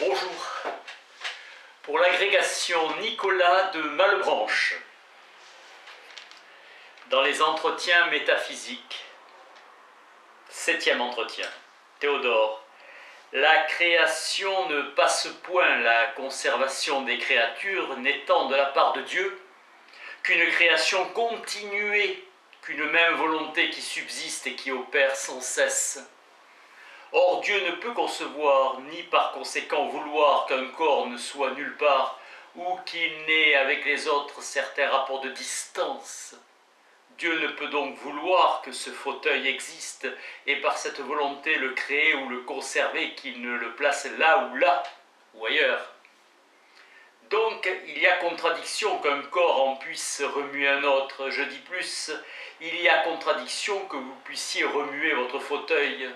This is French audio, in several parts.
Bonjour. Pour l'agrégation Nicolas de Malebranche, dans les entretiens métaphysiques, septième entretien, Théodore, la création ne passe point la conservation des créatures n'étant de la part de Dieu qu'une création continuée, qu'une même volonté qui subsiste et qui opère sans cesse. Or Dieu ne peut concevoir, ni par conséquent vouloir qu'un corps ne soit nulle part, ou qu'il n'ait avec les autres certains rapports de distance. Dieu ne peut donc vouloir que ce fauteuil existe, et par cette volonté le créer ou le conserver, qu'il ne le place là ou là, ou ailleurs. Donc il y a contradiction qu'un corps en puisse remuer un autre. Je dis plus, il y a contradiction que vous puissiez remuer votre fauteuil.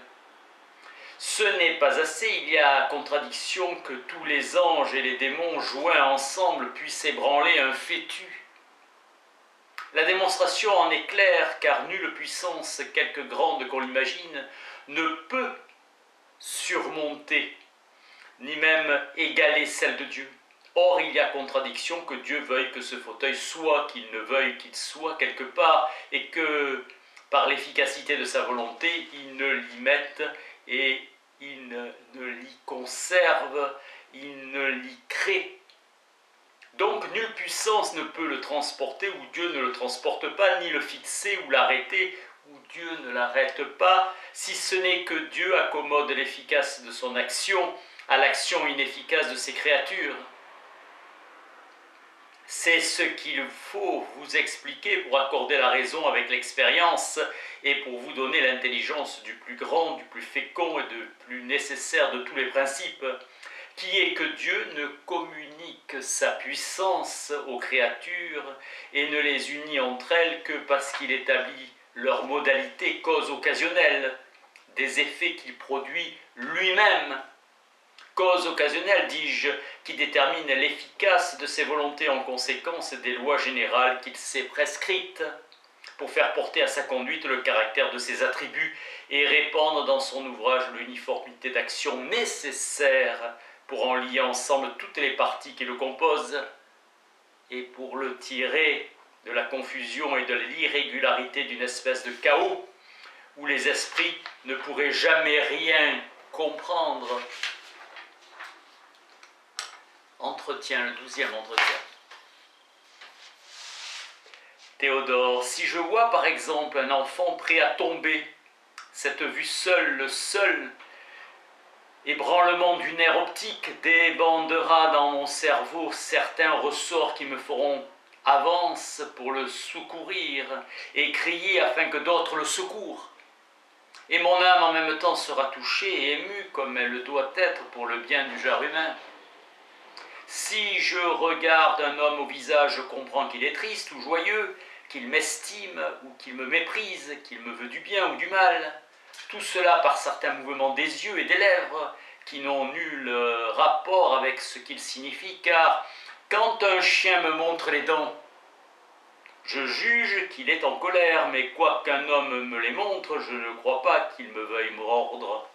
Ce n'est pas assez, il y a contradiction que tous les anges et les démons joints ensemble puissent ébranler un fétu. La démonstration en est claire, car nulle puissance, quelque grande qu'on l'imagine, ne peut surmonter, ni même égaler celle de Dieu. Or, il y a contradiction que Dieu veuille que ce fauteuil soit, qu'il ne veuille qu'il soit quelque part, et que, par l'efficacité de sa volonté, il ne l'y mette et il ne, l'y conserve, il ne l'y crée. Donc nulle puissance ne peut le transporter ou Dieu ne le transporte pas, ni le fixer ou l'arrêter ou Dieu ne l'arrête pas, si ce n'est que Dieu accommode l'efficace de son action à l'action inefficace de ses créatures. C'est ce qu'il faut vous expliquer pour accorder la raison avec l'expérience et pour vous donner l'intelligence du plus grand, du plus fécond et du plus nécessaire de tous les principes, qui est que Dieu ne communique sa puissance aux créatures et ne les unit entre elles que parce qu'il établit leur modalité cause occasionnelle, des effets qu'il produit lui-même cause occasionnelle, dis-je, qui détermine l'efficace de ses volontés en conséquence des lois générales qu'il s'est prescrites, pour faire porter à sa conduite le caractère de ses attributs et répandre dans son ouvrage l'uniformité d'action nécessaire pour en lier ensemble toutes les parties qui le composent, et pour le tirer de la confusion et de l'irrégularité d'une espèce de chaos où les esprits ne pourraient jamais rien comprendre entretien, le douzième entretien. Théodore, si je vois par exemple un enfant prêt à tomber, cette vue seule, le seul ébranlement du nerf optique débandera dans mon cerveau certains ressorts qui me feront avance pour le secourir et crier afin que d'autres le secourent. Et mon âme en même temps sera touchée et émue comme elle doit être pour le bien du genre humain. Si je regarde un homme au visage, je comprends qu'il est triste ou joyeux, qu'il m'estime ou qu'il me méprise, qu'il me veut du bien ou du mal. Tout cela par certains mouvements des yeux et des lèvres qui n'ont nul euh, rapport avec ce qu'il signifie, car quand un chien me montre les dents, je juge qu'il est en colère, mais quoiqu'un homme me les montre, je ne crois pas qu'il me veuille mordre.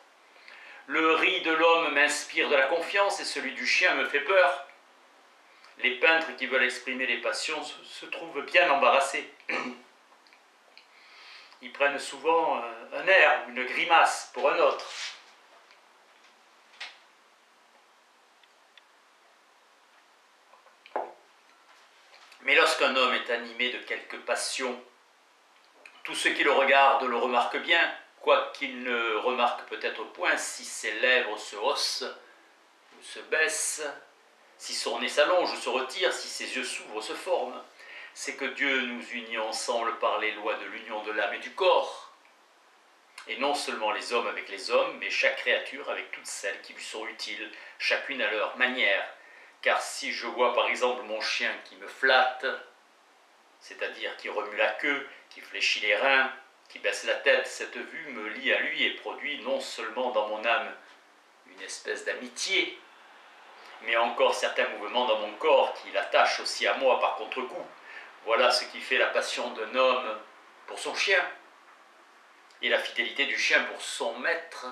Le riz de l'homme m'inspire de la confiance et celui du chien me fait peur les peintres qui veulent exprimer les passions se, trouvent bien embarrassés. Ils prennent souvent euh, un air une grimace pour un autre. Mais lorsqu'un homme est animé de quelque passion, tous ceux qui le regardent le remarquent bien, quoiqu'ils ne remarquent peut-être point si ses lèvres se haussent ou se baissent, si son nez s'allonge, se retire, si ses yeux s'ouvrent, se forment, c'est que Dieu nous unit ensemble par les lois de l'union de l'âme et du corps. Et non seulement les hommes avec les hommes, mais chaque créature avec toutes celles qui lui sont utiles, chacune à leur manière. Car si je vois par exemple mon chien qui me flatte, c'est-à-dire qui remue la queue, qui fléchit les reins, qui baisse la tête, cette vue me lie à lui et produit non seulement dans mon âme une espèce d'amitié, mais encore certains mouvements dans mon corps qui l'attachent aussi à moi par contre-coup. Voilà ce qui fait la passion d'un homme pour son chien et la fidélité du chien pour son maître.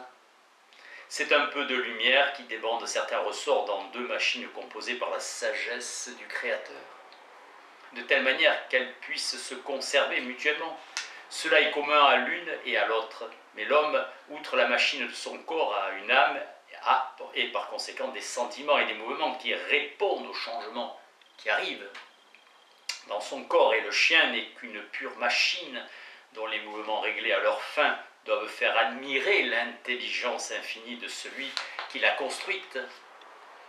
c'est un peu de lumière qui débande certains ressorts dans deux machines composées par la sagesse du Créateur, de telle manière qu'elles puissent se conserver mutuellement. Cela est commun à l'une et à l'autre, mais l'homme, outre la machine de son corps, a une âme et par conséquent des sentiments et des mouvements qui répondent aux changements qui arrivent dans son corps, et le chien n'est qu'une pure machine dont les mouvements réglés à leur fin doivent faire admirer l'intelligence infinie de celui qui l'a construite.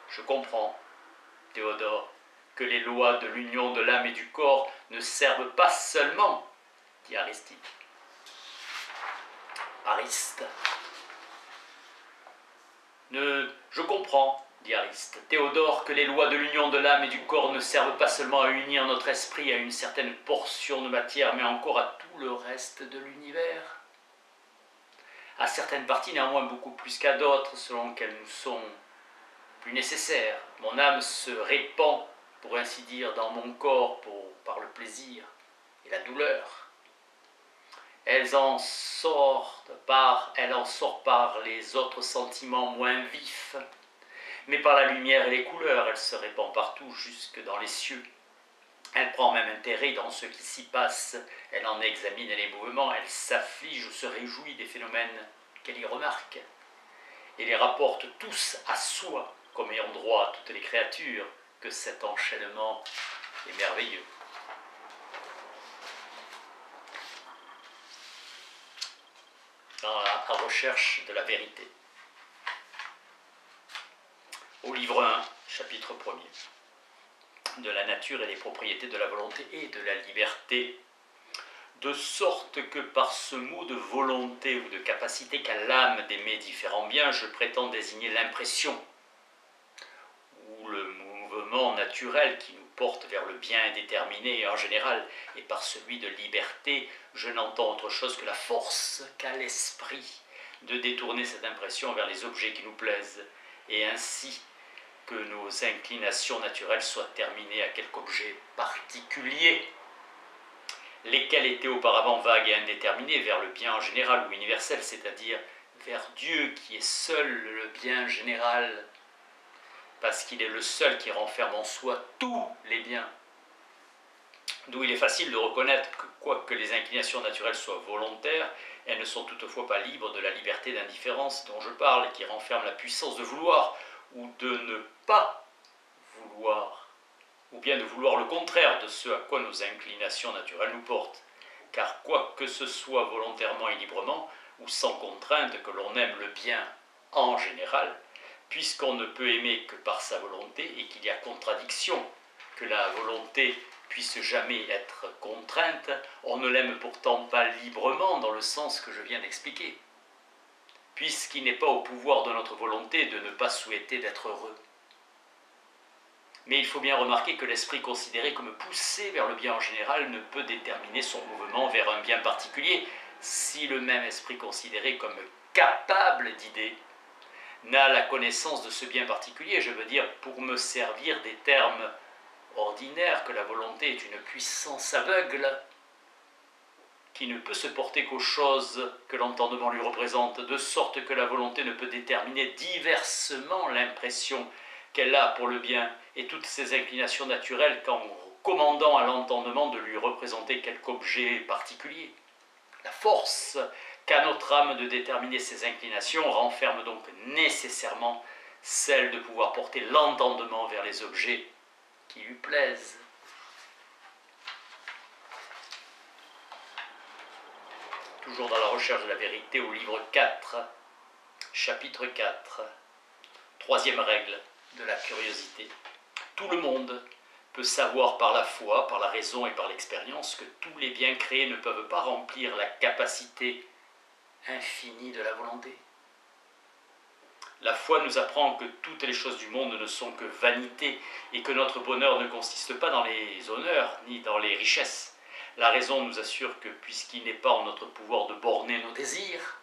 Je comprends, Théodore, que les lois de l'union de l'âme et du corps ne servent pas seulement, dit Aristide. Ariste. Je comprends, dit Ariste, Théodore, que les lois de l'union de l'âme et du corps ne servent pas seulement à unir notre esprit à une certaine portion de matière, mais encore à tout le reste de l'univers à certaines parties néanmoins beaucoup plus qu'à d'autres, selon qu'elles nous sont plus nécessaires. Mon âme se répand, pour ainsi dire, dans mon corps par le plaisir et la douleur. Elles en sortent par, elle en sort par les autres sentiments moins vifs, mais par la lumière et les couleurs, elle se répand partout, jusque dans les cieux. Elle prend même intérêt dans ce qui s'y passe, elle en examine les mouvements, elle s'afflige ou se réjouit des phénomènes qu'elle y remarque, et les rapporte tous à soi comme ayant droit à toutes les créatures, que cet enchaînement est merveilleux. Dans la recherche de la vérité. Au livre 1, chapitre 1er de la nature et des propriétés de la volonté et de la liberté, de sorte que par ce mot de volonté ou de capacité qu'a l'âme d'aimer différents biens, je prétends désigner l'impression ou le mouvement naturel qui nous porte vers le bien indéterminé en général, et par celui de liberté, je n'entends autre chose que la force qu'a l'esprit de détourner cette impression vers les objets qui nous plaisent, et ainsi que nos inclinations naturelles soient terminées à quelque objet particulier, lesquels étaient auparavant vagues et indéterminés vers le bien en général ou universel, c'est-à-dire vers Dieu qui est seul le bien général, parce qu'il est le seul qui renferme en soi tous les biens. D'où il est facile de reconnaître que, quoique les inclinations naturelles soient volontaires, elles ne sont toutefois pas libres de la liberté d'indifférence dont je parle, qui renferme la puissance de vouloir, ou de ne pas vouloir, ou bien de vouloir le contraire de ce à quoi nos inclinations naturelles nous portent. Car quoi que ce soit volontairement et librement, ou sans contrainte que l'on aime le bien en général, puisqu'on ne peut aimer que par sa volonté et qu'il y a contradiction, que la volonté puisse jamais être contrainte, on ne l'aime pourtant pas librement dans le sens que je viens d'expliquer puisqu'il n'est pas au pouvoir de notre volonté de ne pas souhaiter d'être heureux. Mais il faut bien remarquer que l'esprit considéré comme poussé vers le bien en général ne peut déterminer son mouvement vers un bien particulier si le même esprit considéré comme capable d'idées n'a la connaissance de ce bien particulier, je veux dire pour me servir des termes ordinaires que la volonté est une puissance aveugle qui ne peut se porter qu'aux choses que l'entendement lui représente, de sorte que la volonté ne peut déterminer diversement l'impression qu'elle a pour le bien et toutes ses inclinations naturelles qu'en commandant à l'entendement de lui représenter quelque objet particulier. La force qu'a notre âme de déterminer ses inclinations renferme donc nécessairement celle de pouvoir porter l'entendement vers les objets qui lui plaisent. toujours dans la recherche de la vérité, au livre 4, chapitre 4, troisième règle de la curiosité. Tout le monde peut savoir par la foi, par la raison et par l'expérience que tous les biens créés ne peuvent pas remplir la capacité infinie de la volonté. La foi nous apprend que toutes les choses du monde ne sont que vanité et que notre bonheur ne consiste pas dans les honneurs ni dans les richesses la raison nous assure que puisqu'il n'est pas en notre pouvoir de borner nos désirs,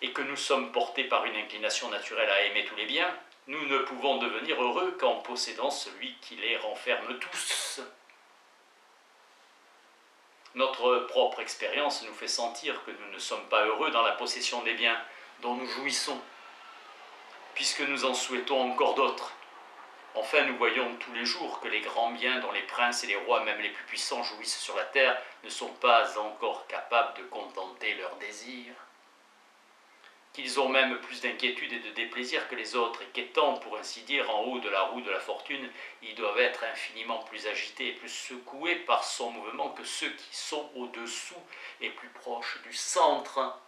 et que nous sommes portés par une inclination naturelle à aimer tous les biens, nous ne pouvons devenir heureux qu'en possédant celui qui les renferme tous. Notre propre expérience nous fait sentir que nous ne sommes pas heureux dans la possession des biens, dont nous jouissons, puisque nous en souhaitons encore d'autres. Enfin, nous voyons tous les jours que les grands biens dont les princes et les rois, même les plus puissants, jouissent sur la terre, ne sont pas encore capables de contenter leurs désirs qu'ils ont même plus d'inquiétude et de déplaisir que les autres, et qu'étant, pour ainsi dire, en haut de la roue de la fortune, ils doivent être infiniment plus agités et plus secoués par son mouvement que ceux qui sont au-dessous et plus proches du centre.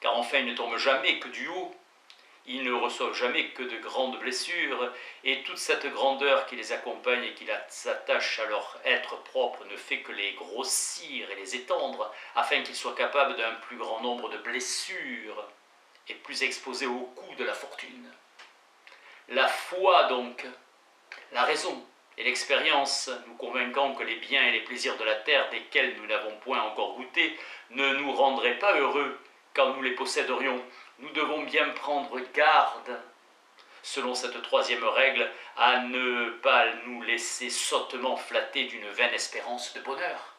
Car enfin, ils ne tombent jamais que du haut, ils ne reçoivent jamais que de grandes blessures, et toute cette grandeur qui les accompagne et qui s'attache à leur être propre ne fait que les grossir et les étendre, afin qu'ils soient capables d'un plus grand nombre de blessures et plus exposés au coup de la fortune. La foi donc, la raison et l'expérience nous convainquant que les biens et les plaisirs de la terre desquels nous n'avons point encore goûté ne nous rendraient pas heureux quand nous les posséderions, nous devons bien prendre garde, selon cette troisième règle, à ne pas nous laisser sottement flatter d'une vaine espérance de bonheur,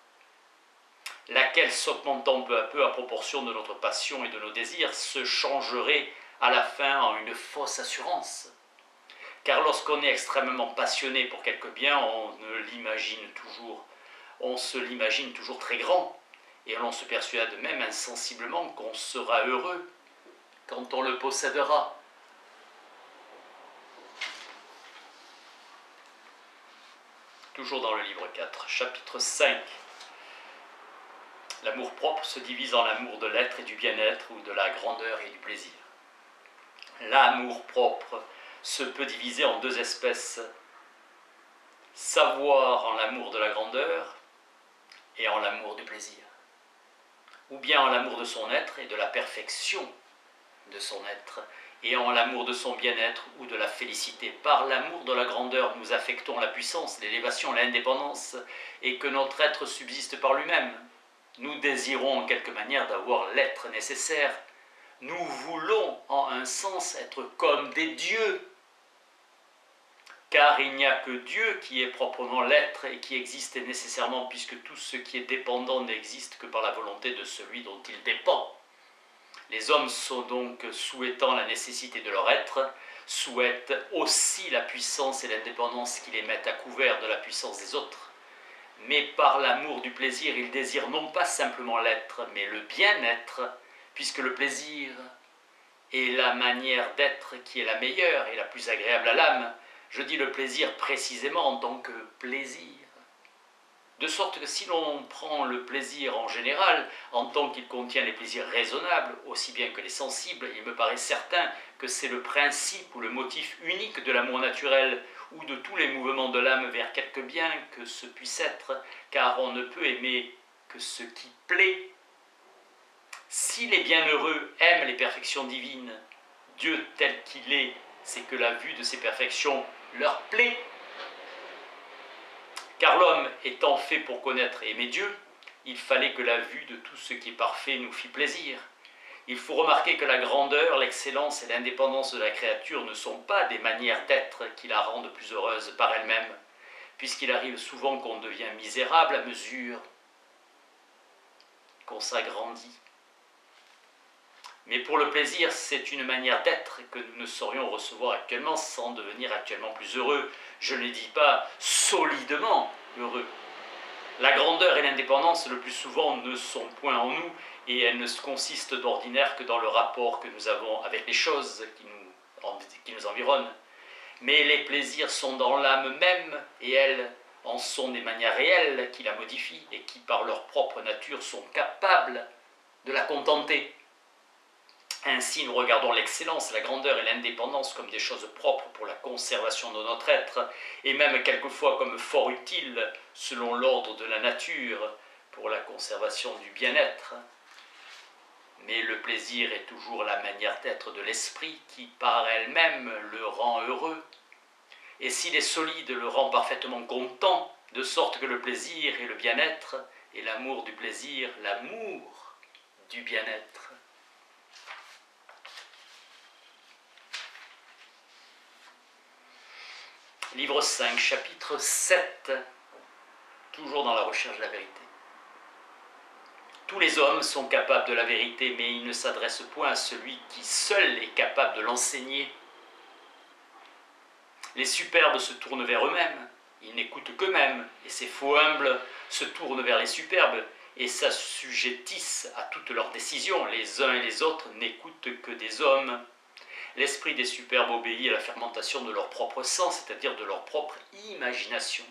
laquelle, s'augmentant peu à peu à proportion de notre passion et de nos désirs, se changerait à la fin en une fausse assurance. Car lorsqu'on est extrêmement passionné pour quelque bien, on ne l'imagine toujours, on se l'imagine toujours très grand, et l'on se persuade même insensiblement qu'on sera heureux quand on le possédera. Toujours dans le livre 4, chapitre 5. L'amour propre se divise en l'amour de l'être et du bien-être ou de la grandeur et du plaisir. L'amour propre se peut diviser en deux espèces. Savoir en l'amour de la grandeur et en l'amour du plaisir. Ou bien en l'amour de son être et de la perfection de son être et en l'amour de son bien-être ou de la félicité. Par l'amour de la grandeur, nous affectons la puissance, l'élévation, l'indépendance, et que notre être subsiste par lui-même. Nous désirons en quelque manière d'avoir l'être nécessaire. Nous voulons en un sens être comme des dieux. Car il n'y a que Dieu qui est proprement l'être et qui existe nécessairement, puisque tout ce qui est dépendant n'existe que par la volonté de celui dont il dépend. Les hommes sont donc, souhaitant la nécessité de leur être, souhaitent aussi la puissance et l'indépendance qui les mettent à couvert de la puissance des autres. Mais par l'amour du plaisir, ils désirent non pas simplement l'être, mais le bien-être, puisque le plaisir est la manière d'être qui est la meilleure et la plus agréable à l'âme. Je dis le plaisir précisément en tant que plaisir. De sorte que si l'on prend le plaisir en général, en tant qu'il contient les plaisirs raisonnables, aussi bien que les sensibles, il me paraît certain que c'est le principe ou le motif unique de l'amour naturel ou de tous les mouvements de l'âme vers quelque bien que ce puisse être, car on ne peut aimer que ce qui plaît. Si les bienheureux aiment les perfections divines, Dieu tel qu'il est, c'est que la vue de ces perfections leur plaît car l'homme étant fait pour connaître et aimer Dieu, il fallait que la vue de tout ce qui est parfait nous fît plaisir. Il faut remarquer que la grandeur, l'excellence et l'indépendance de la créature ne sont pas des manières d'être qui la rendent plus heureuse par elle-même, puisqu'il arrive souvent qu'on devient misérable à mesure qu'on s'agrandit. Mais pour le plaisir, c'est une manière d'être que nous ne saurions recevoir actuellement sans devenir actuellement plus heureux. Je ne dis pas solidement heureux. La grandeur et l'indépendance, le plus souvent, ne sont point en nous et elles ne consistent d'ordinaire que dans le rapport que nous avons avec les choses qui nous, qui nous environnent. Mais les plaisirs sont dans l'âme même et elles en sont des manières réelles qui la modifient et qui, par leur propre nature, sont capables de la contenter. Ainsi, nous regardons l'excellence, la grandeur et l'indépendance comme des choses propres pour la conservation de notre être, et même quelquefois comme fort utiles, selon l'ordre de la nature, pour la conservation du bien-être. Mais le plaisir est toujours la manière d'être de l'esprit qui, par elle-même, le rend heureux. Et s'il est solide, le rend parfaitement content, de sorte que le plaisir et le bien-être, et l'amour du plaisir, l'amour du bien-être, livre 5, chapitre 7, toujours dans la recherche de la vérité. Tous les hommes sont capables de la vérité, mais ils ne s'adressent point à celui qui seul est capable de l'enseigner. Les superbes se tournent vers eux-mêmes, ils n'écoutent qu'eux-mêmes, et ces faux humbles se tournent vers les superbes et s'assujettissent à toutes leurs décisions. Les uns et les autres n'écoutent que des hommes. L'esprit des superbes obéit à la fermentation de leur propre sang, c'est-à-dire de leur propre imagination.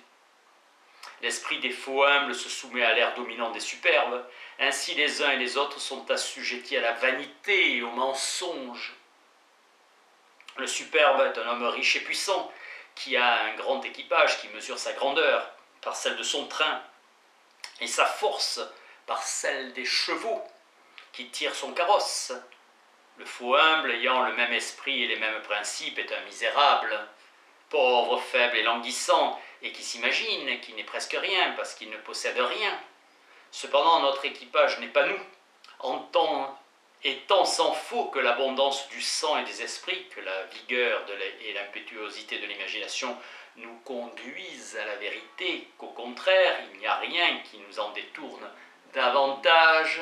L'esprit des faux humbles se soumet à l'air dominant des superbes. Ainsi les uns et les autres sont assujettis à la vanité et au mensonge. Le superbe est un homme riche et puissant, qui a un grand équipage qui mesure sa grandeur par celle de son train, et sa force par celle des chevaux qui tirent son carrosse. Le faux humble, ayant le même esprit et les mêmes principes, est un misérable, pauvre, faible et languissant, et qui s'imagine qu'il n'est presque rien parce qu'il ne possède rien. Cependant, notre équipage n'est pas nous. En et tant s'en faut que l'abondance du sang et des esprits, que la vigueur et l'impétuosité de l'imagination nous conduisent à la vérité, qu'au contraire, il n'y a rien qui nous en détourne davantage.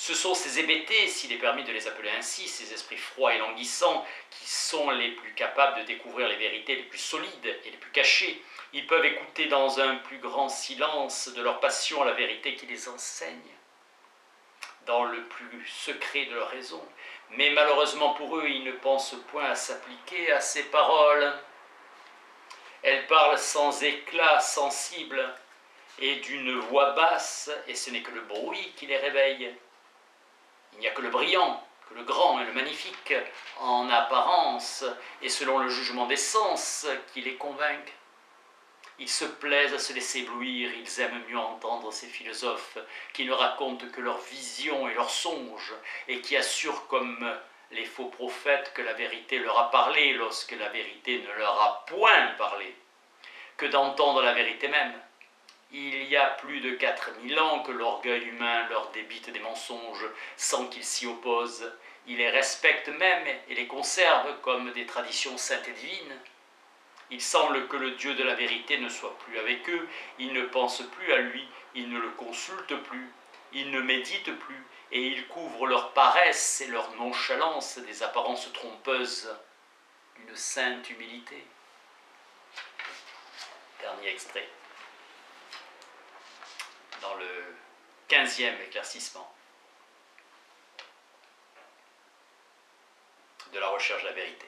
Ce sont ces hébétés, s'il est permis de les appeler ainsi, ces esprits froids et languissants, qui sont les plus capables de découvrir les vérités les plus solides et les plus cachées. Ils peuvent écouter dans un plus grand silence de leur passion la vérité qui les enseigne dans le plus secret de leur raison. Mais malheureusement pour eux, ils ne pensent point à s'appliquer à ces paroles. Elles parlent sans éclat sensible et d'une voix basse, et ce n'est que le bruit qui les réveille. Il n'y a que le brillant, que le grand et le magnifique en apparence et selon le jugement des sens qui les convainquent. Ils se plaisent à se laisser éblouir, ils aiment mieux entendre ces philosophes qui ne racontent que leurs visions et leurs songes, et qui assurent comme les faux prophètes que la vérité leur a parlé lorsque la vérité ne leur a point parlé, que d'entendre la vérité même. Il y a plus de quatre mille ans que l'orgueil humain leur débite des mensonges sans qu'ils s'y opposent. Il les respecte même et les conserve comme des traditions saintes et divines. Il semble que le Dieu de la vérité ne soit plus avec eux, ils ne pensent plus à lui, ils ne le consultent plus, ils ne méditent plus, et ils couvrent leur paresse et leur nonchalance des apparences trompeuses d'une sainte humilité. Dernier extrait. Dans le quinzième éclaircissement de la recherche de la vérité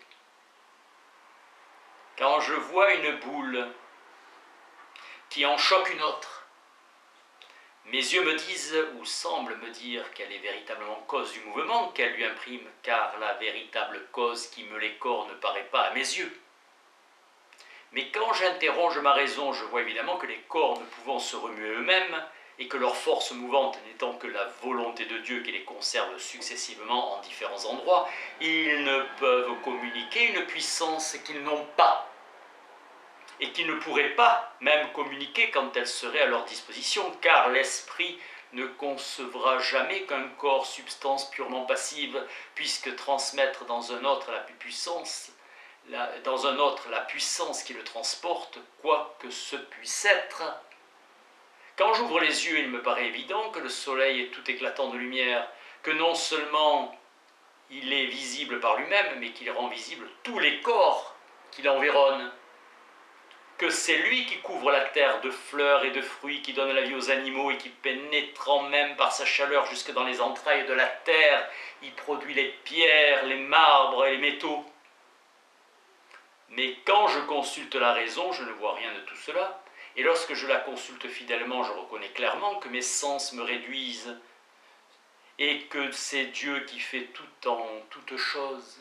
quand je vois une boule qui en choque une autre, mes yeux me disent ou semblent me dire qu'elle est véritablement cause du mouvement qu'elle lui imprime, car la véritable cause qui me les corps ne paraît pas à mes yeux. Mais quand j'interroge ma raison, je vois évidemment que les corps ne pouvant se remuer eux-mêmes, et que leur force mouvante n'étant que la volonté de Dieu qui les conserve successivement en différents endroits, ils ne peuvent communiquer une puissance qu'ils n'ont pas et qui ne pourraient pas même communiquer quand elle serait à leur disposition, car l'esprit ne concevra jamais qu'un corps substance purement passive, puisque transmettre dans un autre la puissance, dans un autre la puissance qui le transporte, quoi que ce puisse être. Quand j'ouvre les yeux, il me paraît évident que le soleil est tout éclatant de lumière, que non seulement il est visible par lui-même, mais qu'il rend visible tous les corps qui l'environnent que c'est lui qui couvre la terre de fleurs et de fruits, qui donne la vie aux animaux et qui, pénétrant même par sa chaleur jusque dans les entrailles de la terre, il produit les pierres, les marbres et les métaux. Mais quand je consulte la raison, je ne vois rien de tout cela. Et lorsque je la consulte fidèlement, je reconnais clairement que mes sens me réduisent et que c'est Dieu qui fait tout en toutes choses.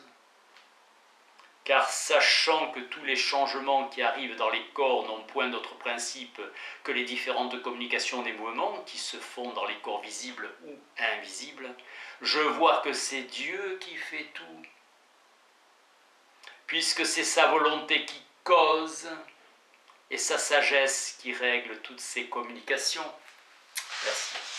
Car sachant que tous les changements qui arrivent dans les corps n'ont point d'autre principe que les différentes communications des mouvements qui se font dans les corps visibles ou invisibles, je vois que c'est Dieu qui fait tout, puisque c'est sa volonté qui cause et sa sagesse qui règle toutes ces communications. Merci.